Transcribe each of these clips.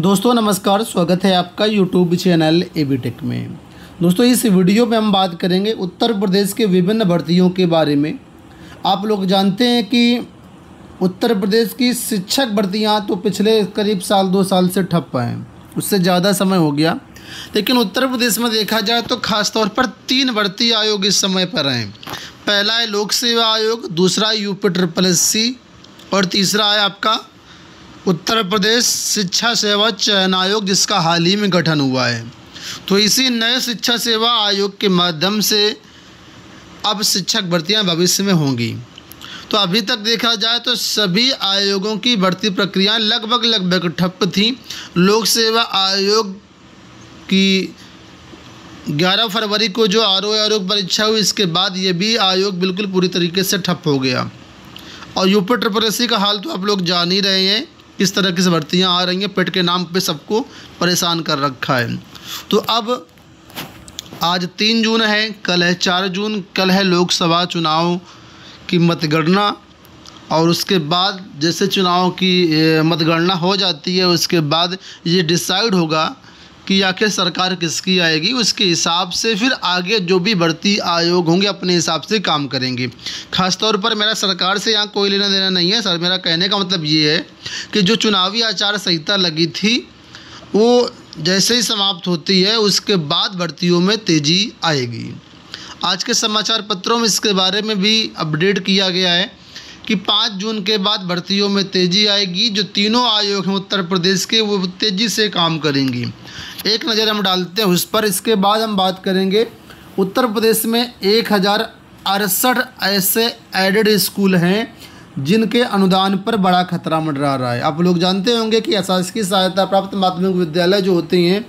दोस्तों, नमस्कार, स्वागत है आपका यूट्यूब चैनल ए टेक में। दोस्तों, इस वीडियो में हम बात करेंगे उत्तर प्रदेश के विभिन्न भर्तियों के बारे में। आप लोग जानते हैं कि उत्तर प्रदेश की शिक्षक भर्तियाँ तो पिछले करीब साल, दो साल से ठप्प हैं। उससे ज़्यादा समय हो गया। लेकिन उत्तर प्रदेश में देखा जाए तो खासतौर पर तीन भर्ती आयोग इस समय पर हैं। पहला है लोक सेवा आयोग, दूसरा यूपी ट्रिपल एस और तीसरा है आपका उत्तर प्रदेश शिक्षा सेवा चयन आयोग जिसका हाल ही में गठन हुआ है। तो इसी नए शिक्षा सेवा आयोग के माध्यम से अब शिक्षक भर्तियाँ भविष्य में होंगी। तो अभी तक देखा जाए तो सभी आयोगों की भर्ती प्रक्रियाएँ लगभग लगभग ठप्प थी। लोक सेवा आयोग की 11 फरवरी को जो आर ओ आयोग परीक्षा हुई, इसके बाद ये भी आयोग बिल्कुल पूरी तरीके से ठप्प हो गया। और यूपी ट्रिपल का हाल तो आप लोग जान ही रहे हैं। किस तरह की भर्तियाँ आ रही हैं, पेट के नाम पे सबको परेशान कर रखा है। तो अब, आज तीन जून है, कल है चार जून, कल है लोकसभा चुनाव की मतगणना और उसके बाद जैसे चुनाव की मतगणना हो जाती है, उसके बाद ये डिसाइड होगा कि आखिर सरकार किसकी आएगी? उसके हिसाब से फिर आगे जो भी भर्ती आयोग होंगे, अपने हिसाब से काम करेंगे। खासतौर पर मेरा सरकार से यहाँ कोई लेना देना नहीं है, सर। मेरा कहने का मतलब ये है कि जो चुनावी आचार संहिता लगी थी, वो जैसे ही समाप्त होती है, उसके बाद भर्तियों में तेज़ी आएगी। आज के समाचार पत्रों में इसके बारे में भी अपडेट किया गया है कि पाँच जून के बाद भर्तियों में तेज़ी आएगी। जो तीनों आयोग हैं, उत्तर प्रदेश के, वो तेज़ी से काम करेंगी। एक नज़र हम डालते हैं उस पर। इसके बाद हम बात करेंगे, उत्तर प्रदेश में एक हज़ार अड़सठ ऐसे एडेड स्कूल हैं जिनके अनुदान पर बड़ा खतरा मंडरा रहा है। आप लोग जानते होंगे कि की सहायता प्राप्त माध्यमिक विद्यालय जो होते हैं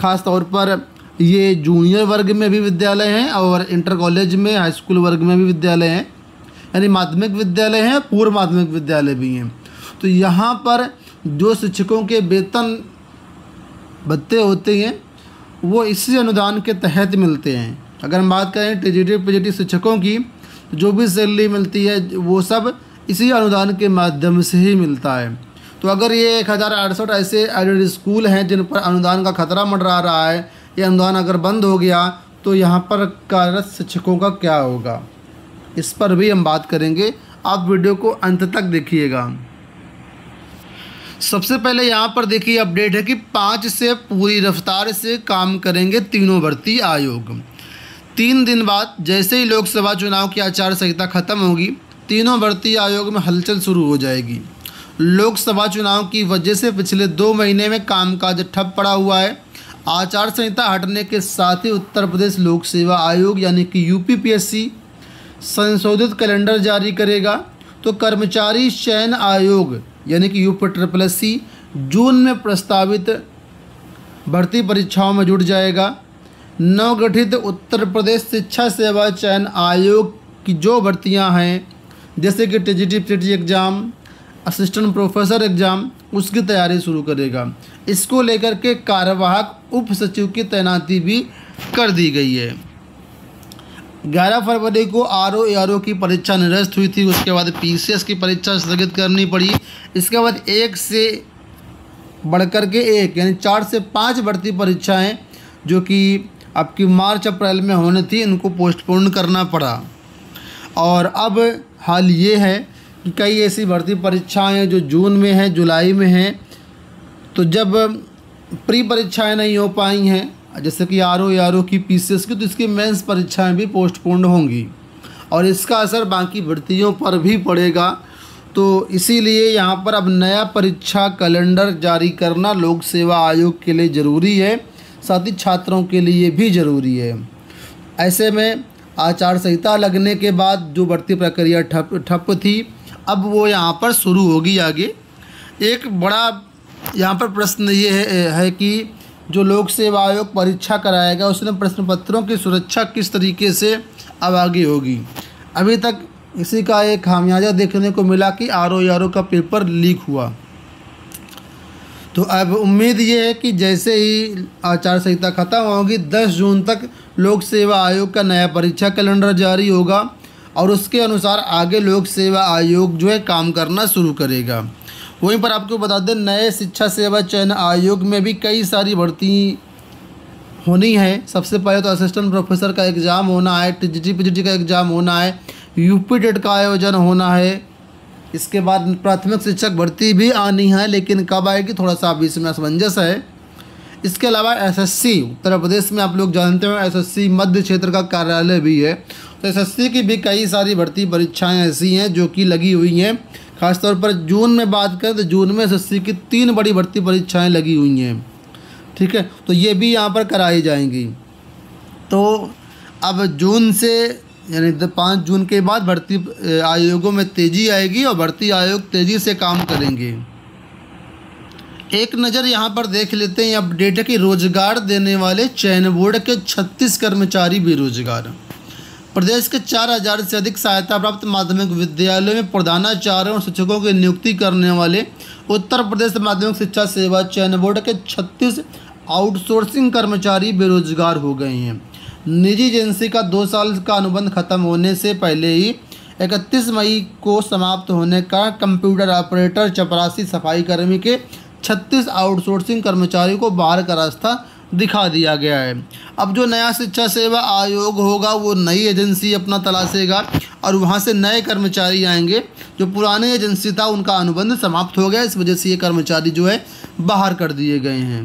खास तौर पर ये जूनियर वर्ग में भी विद्यालय हैं और इंटर कॉलेज में हाई स्कूल वर्ग में भी विद्यालय हैं। यानी माध्यमिक विद्यालय हैं, पूर्व माध्यमिक विद्यालय भी हैं। तो यहाँ पर जो शिक्षकों के वेतन भत्ते होते हैं, वो इसी अनुदान के तहत मिलते हैं। अगर हम बात करें टी जी पी शिक्षकों की तो जो भी सैलरी मिलती है, वो सब इसी अनुदान के माध्यम से ही मिलता है। तो अगर ये एक हज़ार अड़सठ ऐसे एडेड स्कूल हैं, जिन पर अनुदान का खतरा मंडरा रहा है, ये अनुदान अगर बंद हो गया तो यहाँ पर कार्यरत शिक्षकों का क्या होगा? इस पर भी हम बात करेंगे। आप वीडियो को अंत तक देखिएगा। सबसे पहले यहाँ पर देखिए अपडेट है कि पाँच से पूरी रफ्तार से काम करेंगे तीनों भर्ती आयोग। तीन दिन बाद जैसे ही लोकसभा चुनाव की आचार संहिता खत्म होगी, तीनों भर्ती आयोग में हलचल शुरू हो जाएगी। लोकसभा चुनाव की वजह से पिछले दो महीने में कामकाज ठप पड़ा हुआ है। आचार संहिता हटने के साथ ही उत्तर प्रदेश लोक सेवा आयोग यानी कि यूपीपीएससी संशोधित कैलेंडर जारी करेगा। तो कर्मचारी चयन आयोग यानी कि यूपी ट्रिपल एस सी जून में प्रस्तावित भर्ती परीक्षाओं में जुट जाएगा। नवगठित उत्तर प्रदेश शिक्षा सेवा चयन आयोग की जो भर्तियाँ हैं, जैसे कि T G T exam assistant professor exam उसकी तैयारी शुरू करेगा। इसको लेकर के कार्यवाहक उप सचिव की तैनाती भी कर दी गई है। ग्यारह फरवरी को आर ओ आर ओ की परीक्षा निरस्त हुई थी। उसके बाद पी सी एस की परीक्षा स्थगित करनी पड़ी। इसके बाद एक से बढ़कर के एक, यानी चार से पाँच भर्ती परीक्षाएँ जो कि आपकी मार्च, अप्रैल में होनी थी, इनको पोस्टपोन करना पड़ा। और अब हाल ये है कि कई ऐसी भर्ती परीक्षाएँ जो जून में हैं, जुलाई में हैं तो जब प्री परीक्षाएँ नहीं हो पाई हैं जैसे कि आर ओ आर ओ की पी सी एस की तो इसकी मेंस परीक्षाएँ भी पोस्टपोन्ड होंगी। और इसका असर बाकी भर्तियों पर भी पड़ेगा। तो इसीलिए यहाँ पर अब नया परीक्षा कैलेंडर जारी करना लोक सेवा आयोग के लिए ज़रूरी है। साथ ही छात्रों के लिए भी ज़रूरी है। ऐसे में आचार संहिता लगने के बाद जो भर्ती प्रक्रिया ठप ठप थी अब वो यहाँ पर शुरू होगी आगे। एक बड़ा यहाँ पर प्रश्न ये है, है कि जो लोक सेवा आयोग परीक्षा कराएगा उसमें प्रश्न पत्रों की सुरक्षा किस तरीके से अब आगे होगी? अभी तक इसी का एक खामियाजा देखने को मिला कि आर ओ का पेपर लीक हुआ। तो अब उम्मीद ये है कि जैसे ही आचार संहिता खत्म होगी 10 जून तक लोक सेवा आयोग का नया परीक्षा कैलेंडर जारी होगा और उसके अनुसार आगे लोक सेवा आयोग जो है काम करना शुरू करेगा। वहीं पर आपको बता दें, नए शिक्षा सेवा चयन आयोग में भी कई सारी भर्ती होनी है। सबसे पहले तो असिस्टेंट प्रोफेसर का एग्ज़ाम होना है टी जी का एग्ज़ाम होना है यूपी टेट का आयोजन होना है। इसके बाद प्राथमिक शिक्षक भर्ती भी आनी है, लेकिन कब आएगी, थोड़ा सा अभी इसमें असमंजस है। इसके अलावा एसएससी उत्तर प्रदेश में आप लोग जानते हो एसएससी मध्य क्षेत्र का कार्यालय भी है। तो एसएससी की भी कई सारी भर्ती परीक्षाएँ ऐसी हैं जो कि लगी हुई हैं। खासतौर पर जून में बात करें तो जून में एसएससी की तीन बड़ी भर्ती परीक्षाएँ लगी हुई हैं। ठीक है तो ये भी यहाँ पर कराई जाएँगी। तो अब जून से, यानी पाँच जून के बाद भर्ती आयोगों में तेज़ी आएगी और भर्ती आयोग तेज़ी से काम करेंगे। एक नज़र यहाँ पर देख लेते हैं, अपडेट है कि रोज़गार देने वाले चयन बोर्ड के 36 कर्मचारी बेरोजगार। प्रदेश के चार हज़ार से अधिक सहायता प्राप्त माध्यमिक विद्यालयों में प्रधानाचार्य और शिक्षकों की नियुक्ति करने वाले उत्तर प्रदेश माध्यमिक शिक्षा सेवा चयन बोर्ड के 36 आउटसोर्सिंग कर्मचारी बेरोजगार हो गए हैं। निजी एजेंसी का दो साल का अनुबंध खत्म होने से पहले ही इकतीस मई को समाप्त होने का कंप्यूटर ऑपरेटर चपरासी सफ़ाई कर्मी के 36 आउटसोर्सिंग कर्मचारियों को बाहर का रास्ता दिखा दिया गया है। अब जो नया शिक्षा सेवा आयोग होगा, वो नई एजेंसी अपना तलाशेगा और वहाँ से नए कर्मचारी आएँगे। जो पुराने एजेंसी था, उनका अनुबंध समाप्त हो गया। इस वजह से ये कर्मचारी जो है, बाहर कर दिए गए हैं।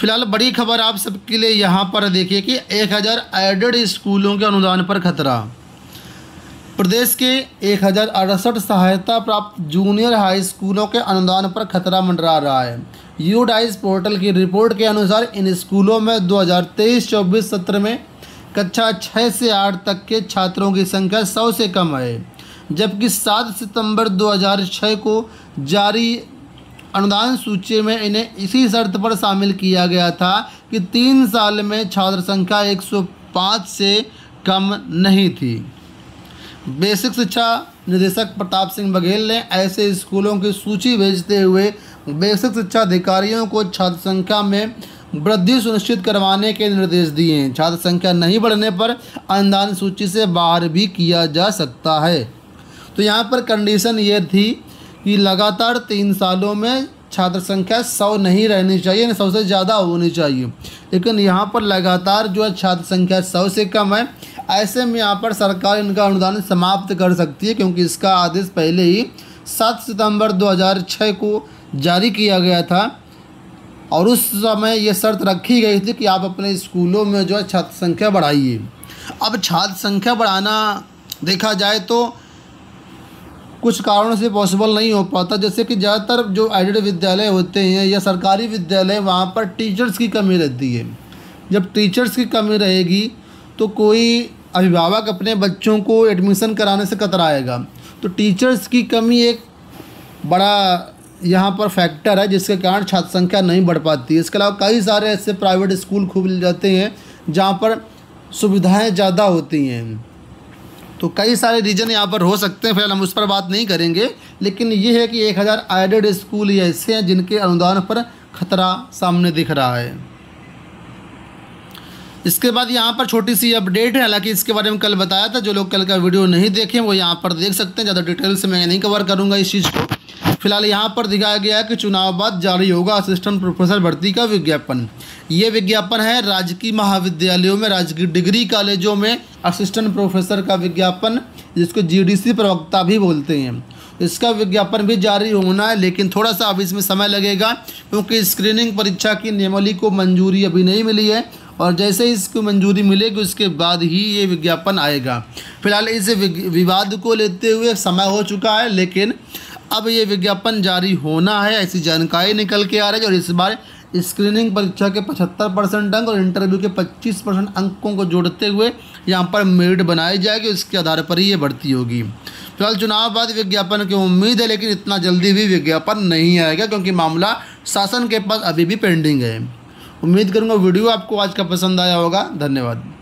फ़िलहाल बड़ी खबर आप सबके लिए यहाँ पर देखिए कि एक हज़ार एडेड स्कूलों के अनुदान पर खतरा। प्रदेश के एक हज़ार अड़सठ सहायता प्राप्त जूनियर हाई स्कूलों के अनुदान पर खतरा मंडरा रहा है। यू डाइस पोर्टल की रिपोर्ट के अनुसार इन स्कूलों में 2023-24 सत्र में कक्षा छः से आठ तक के छात्रों की संख्या सौ से कम है, जबकि सात सितंबर 2006 को जारी अनुदान सूची में इन्हें इसी शर्त पर शामिल किया गया था कि तीन साल में छात्र संख्या 105 से कम नहीं थी। बेसिक शिक्षा निदेशक प्रताप सिंह बघेल ने ऐसे स्कूलों की सूची भेजते हुए बेसिक शिक्षा अधिकारियों को छात्र संख्या में वृद्धि सुनिश्चित करवाने के निर्देश दिए हैं। छात्र संख्या नहीं बढ़ने पर अनुदान सूची से बाहर भी किया जा सकता है। तो यहाँ पर कंडीशन ये थी कि लगातार तीन सालों में छात्र संख्या सौ नहीं रहनी चाहिए सौ से ज़्यादा होनी चाहिए। लेकिन यहाँ पर लगातार जो है छात्र संख्या सौ से कम है। ऐसे में यहाँ पर सरकार इनका अनुदान समाप्त कर सकती है, क्योंकि इसका आदेश पहले ही सात सितंबर 2006 को जारी किया गया था और उस समय ये शर्त रखी गई थी कि आप अपने स्कूलों में जो है छात्र संख्या बढ़ाइए। अब छात्र संख्या बढ़ाना देखा जाए तो कुछ कारणों से पॉसिबल नहीं हो पाता, जैसे कि ज़्यादातर जो एडेड विद्यालय होते हैं या सरकारी विद्यालय, वहाँ पर टीचर्स की कमी रहती है। जब टीचर्स की कमी रहेगी तो कोई अभिभावक अपने बच्चों को एडमिशन कराने से कतराएगा। तो टीचर्स की कमी एक बड़ा यहाँ पर फैक्टर है, जिसके कारण छात्र संख्या नहीं बढ़ पाती इसके अलावा कई सारे ऐसे प्राइवेट स्कूल खुल जाते हैं, जहाँ पर सुविधाएँ ज़्यादा होती हैं। तो कई सारे रीजन यहाँ पर हो सकते हैं, फ़िलहाल हम उस पर बात नहीं करेंगे। लेकिन ये है कि एक हज़ार एडेड स्कूल ऐसे हैं जिनके अनुदान पर खतरा सामने दिख रहा है। इसके बाद यहाँ पर छोटी सी अपडेट है। हालाँकि इसके बारे में कल बताया था, जो लोग कल का वीडियो नहीं देखें, वो यहाँ पर देख सकते हैं। ज़्यादा डिटेल से मैं नहीं कवर करूँगा इस चीज़ को। फ़िलहाल यहाँ पर दिखाया गया है कि चुनाव बाद जारी होगा असिस्टेंट प्रोफेसर भर्ती का विज्ञापन। ये विज्ञापन है राजकीय महाविद्यालयों में, राजकीय डिग्री कॉलेजों में असिस्टेंट प्रोफेसर का विज्ञापन, जिसको जीडीसी प्रवक्ता भी बोलते हैं। इसका विज्ञापन भी जारी होना है, लेकिन थोड़ा सा अब इसमें समय लगेगा, क्योंकि स्क्रीनिंग परीक्षा की नियमावली को मंजूरी अभी नहीं मिली है। और जैसे ही इसको मंजूरी मिलेगी, उसके बाद ही ये विज्ञापन आएगा। फ़िलहाल इस विवाद को लेते हुए समय हो चुका है, लेकिन अब ये विज्ञापन जारी होना है, ऐसी जानकारी निकल के आ रही है और इस बार स्क्रीनिंग परीक्षा के 75 परसेंट अंक और इंटरव्यू के 25 परसेंट अंकों को जोड़ते हुए यहाँ पर मेरिट बनाई जाएगी, उसके आधार पर ही ये भर्ती होगी। फ़िलहाल चुनाव बाद विज्ञापन की उम्मीद है, लेकिन इतना जल्दी भी विज्ञापन नहीं आएगा, क्योंकि मामला शासन के पास अभी भी पेंडिंग है। उम्मीद करूँगा वीडियो आपको आज का पसंद आया होगा। धन्यवाद।